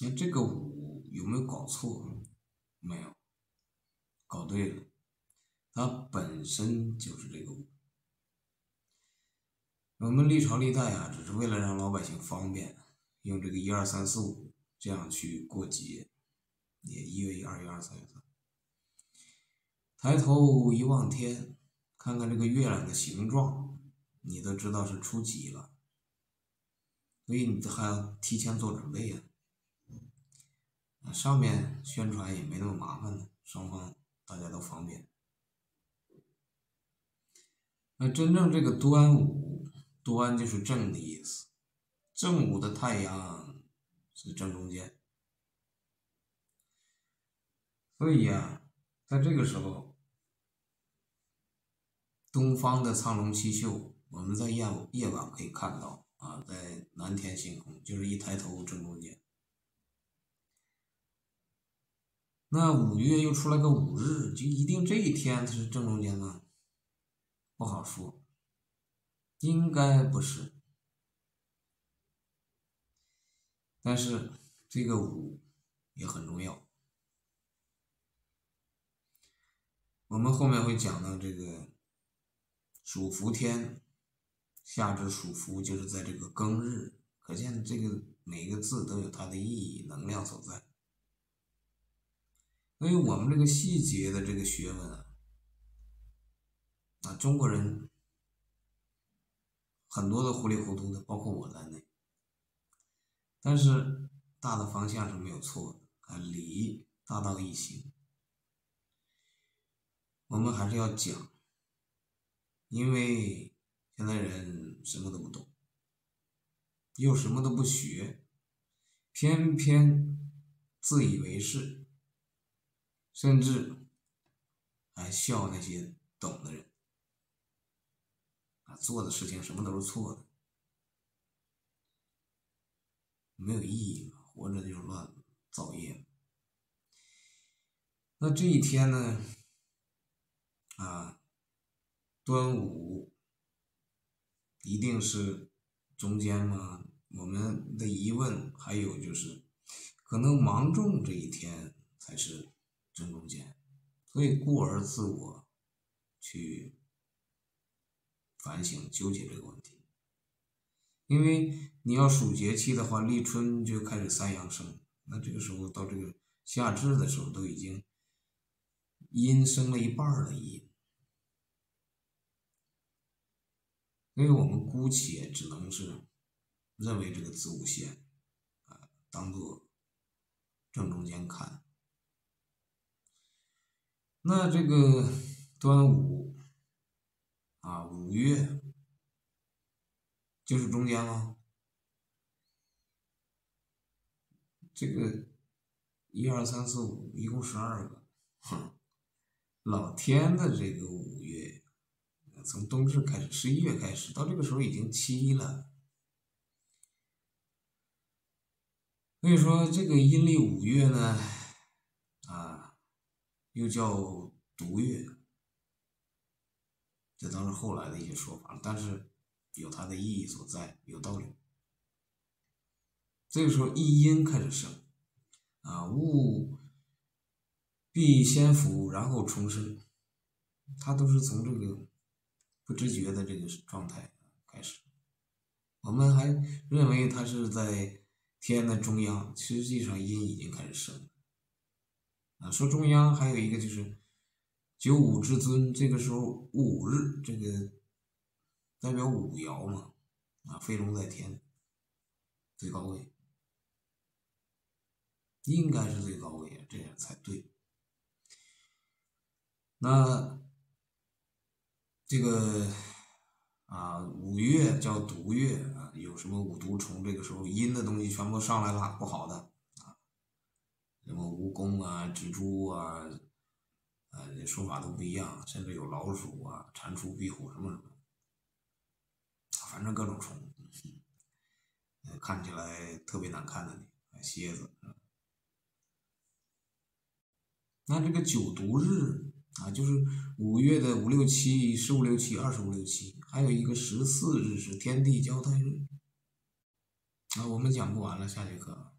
那这个五有没有搞错？没有，搞对了，它本身就是这个五。我们历朝历代啊，只是为了让老百姓方便，用这个一二三四五这样去过节，也一月一、二月二、三月三。抬头一望天，看看这个月亮的形状，你都知道是初几了，所以你还要提前做准备呀。上面宣传也没那么麻烦，双方大家都方便。那真正这个端午，端就是正的意思，正午的太阳是正中间，所以呀，在这个时候。东方的苍龙七宿，我们在夜夜晚可以看到啊，在南天星空，就是一抬头正中间。那五月又出来个五日，就一定这一天它是正中间吗？不好说，应该不是。但是这个五也很重要，我们后面会讲到这个。属伏天，夏至属伏就是在这个庚日，可见这个每个字都有它的意义、能量所在。所以我们这个细节的这个学问啊，中国人很多的糊里糊涂的，包括我在内。但是大的方向是没有错的啊，理大道易行，我们还是要讲。因为现在人什么都不懂，又什么都不学，偏偏自以为是，甚至还笑那些懂的人，啊，做的事情什么都是错的，没有意义嘛，活着就是乱造业。那这一天呢，啊。端午一定是中间吗？我们的疑问还有就是，可能芒种这一天才是正中间，所以故而自我去反省纠结这个问题。因为你要数节气的话，立春就开始三阳生，那这个时候到这个夏至的时候，都已经阴生了一半了，阴。所以我们姑且只能是认为这个子午线啊，当做正中间看。那这个端午啊，五月就是中间吗？这个一二三四五一共十二个，哼，老天的这个五月。从冬至开始，十一月开始，到这个时候已经七了。所以说，这个阴历五月呢，啊，又叫独月，这都是后来的一些说法，但是有它的意义所在，有道理。这个时候一阴开始生，啊，物必先腐，然后重生，它都是从这个。不知觉的这个状态开始，我们还认为它是在天的中央，实际上阴已经开始生。啊，说中央还有一个就是九五之尊，这个时候五日，这个代表五爻嘛，啊，飞龙在天，最高位，应该是最高位，这样才对。那。这个啊，五月叫毒月啊，有什么五毒虫？这个时候阴的东西全部上来了，不好的，什么蜈蚣啊、蜘蛛啊，呃，说法都不一样，甚至有老鼠啊、蟾蜍、壁虎什么什么，反正各种虫，看起来特别难看的呢，蝎子。那这个九毒日。啊，就是五月的五六七、十五六七、二十五六七，还有一个十四日是天地交泰日。啊，我们讲不完了，下节课。